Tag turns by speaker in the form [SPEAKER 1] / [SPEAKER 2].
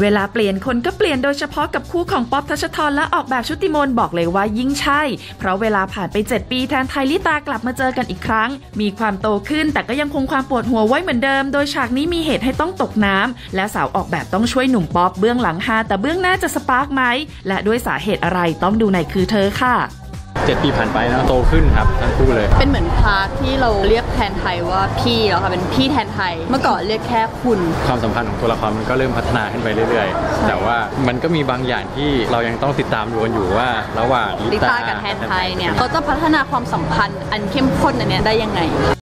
[SPEAKER 1] เวลาเปลี่ยนคนก็เปลี่ยนโดยเฉพาะกับคู่ของป๊อบธัชทรและออกแบบชุติมนบอกเลยว่ายิ่งใช่ เพราะเวลาผ่านไป 7 ปีแทนไทลิตากลับมาเจอกันอีกครั้ง มีความโตขึ้นแต่ก็ยังคงความปวดหัวไว้เหมือนเดิม โดยฉากนี้มีเหตุให้ต้องตกน้ำและสาวออกแบบต้องช่วยหนุ่มป๊อบเบื้องหลังฮาแต่เบื้องหน้าจะ spark ไหมและด้วยสาเหตุอะไรต้องดูในคือเธอค่ะ
[SPEAKER 2] เจ็ดปีผ่านไปนะโตขึ้นครับทั้งคู่เลย
[SPEAKER 3] เป็นเหมือน part ที่เราเรียกแทนไทว่าพี่แล้วค่ะเป็นพี่แทนไท เมื่อก่อนเรียกแค่คุณ
[SPEAKER 2] ความสัมพันธ์ของตัวละครมันก็เริ่มพัฒนาขึ้นไปเรื่อยๆ แต่ว่ามันก็มีบางอย่างที่เรายังต้องติดตามดูกันอยู่ว่า ระหว่าง
[SPEAKER 3] ลิต้ากับแทนไทยเนี่ยเขาจะพัฒนาความสัมพันธ์อันเข้มข้นอันเนี้ยได้ยังไง